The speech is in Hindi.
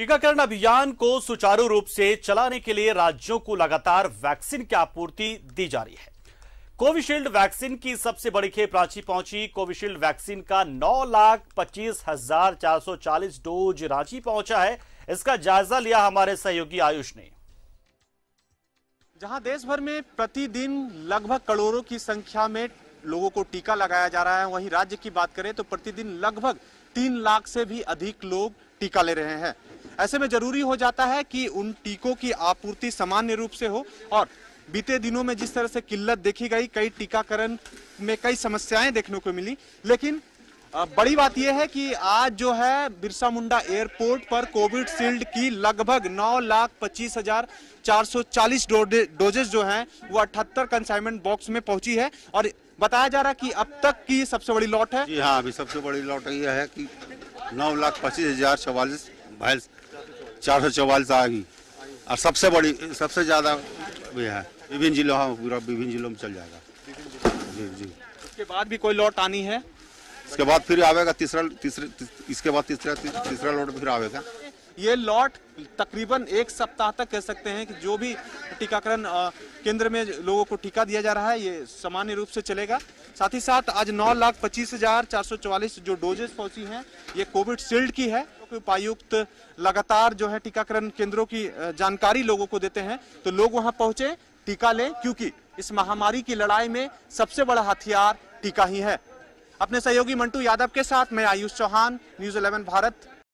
टीकाकरण अभियान को सुचारू रूप से चलाने के लिए राज्यों को लगातार वैक्सीन की आपूर्ति दी जा रही है। कोविशील्ड वैक्सीन की सबसे बड़ी खेप रांची पहुँची। कोविशील्ड वैक्सीन का नौ लाख पच्चीस हज़ार चार सौ चालीस डोज रांची पहुँचा है। इसका जायजा लिया हमारे सहयोगी आयुष ने। जहाँ देश भर में प्रतिदिन लगभग करोड़ों की संख्या में लोगों को टीका लगाया जा रहा है, वहीं राज्य की बात करें तो प्रतिदिन लगभग तीन लाख से भी अधिक लोग टीका ले रहे हैं। ऐसे में ज़रूरी हो जाता है कि उन टीकों की आपूर्ति सामान्य रूप से हो और बीते दिनों में जिस तरह से किल्लत देखी गई, कई टीकाकरण में कई समस्याएँ देखने को मिली। लेकिन बड़ी बात यह है कि आज जो है बिरसा मुंडा एयरपोर्ट पर कोविड शील्ड की लगभग नौ लाख पच्चीस हज़ार चार सौ चालीस डोजेज जो हैं, वो अठहत्तर कंसाइनमेंट बॉक्स में पहुँची है और बताया जा रहा कि अब तक की सबसे बड़ी लॉट है। जी हाँ अभी सबसे बड़ी लॉट यह है कि नौ लाख पच्चीस हज़ार चौवालीस चार सौ चौवालीस आ गई। और सबसे बड़ी सबसे ज़्यादा भी है विभिन्न जिलों हाँ पूरा विभिन्न जिलों में चल जाएगा। जी जी। इसके बाद भी कोई लॉट आनी है? इसके बाद फिर आवेगा तीसरा तीसरे इसके बाद तीसरा तीसरा लॉट फिर आवेगा। ये लॉट तकरीबन एक सप्ताह तक कह सकते हैं कि जो भी टीकाकरण केंद्र में लोगों को टीका दिया जा रहा है ये सामान्य रूप से चलेगा। साथ ही साथ आज नौ लाख पच्चीस हज़ार चार सौ चौवालीस जो डोजेस पहुँची हैं ये कोविड शील्ड की है। उपायुक्त लगातार जो है टीकाकरण केंद्रों की जानकारी लोगों को देते हैं तो लोग वहाँ पहुँचे, टीका लें, क्योंकि इस महामारी की लड़ाई में सबसे बड़ा हथियार टीका ही है। अपने सहयोगी मंटू यादव के साथ मैं आयुष चौहान, न्यूज़ इलेवन भारत।